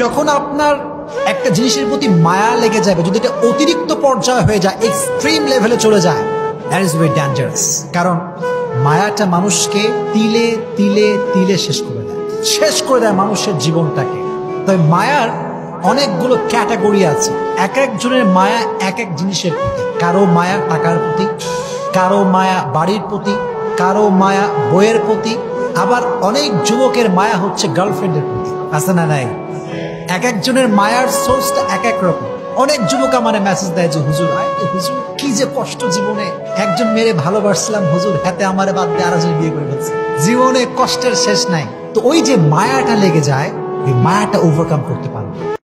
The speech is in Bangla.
যখন আপনার একটা জিনিসের প্রতি মায়া লেগে যাবে, যদি এটা অতিরিক্ত পর্যায়ে হয়ে যায় এক্সট্রিম লেভেলে চলে যায় দ্যাট ইজ ভেরি ডেঞ্জারাস কারণ মায়াটা মানুষকে তিলে তিলে তিলে শেষ করে দেয়। শেষ করে দেয় মানুষের জীবনটাকে। তবে মায়ার অনেকগুলো ক্যাটাগরি আছে। এক একজনের মায়া এক এক জিনিসের প্রতি। কারও মায়া টাকার প্রতি, কারও মায়া বাড়ির প্রতি, কারও মায়া বইয়ের প্রতি। আবার অনেক যুবকের মায়া হচ্ছে গার্লফ্রেন্ডের প্রতি। আছে না নাই? এক একজনের মায়ার সোর্সটা এক এক রকম। অনেক যুবক আমার মেসেজ দেয় যে, হুজুর হুজুর, কি যে কষ্ট জীবনে একজন মেরে ভালোবাসছিলাম হুজুর, হাতে আমারে বাদ দিয়ে আরেকজন বিয়ে করে ফেলছে। জীবনে কষ্টের শেষ নাই। তো ওই যে মায়াটা লেগে যায় ওই মায়াটা ওভারকাম করতে পারবে।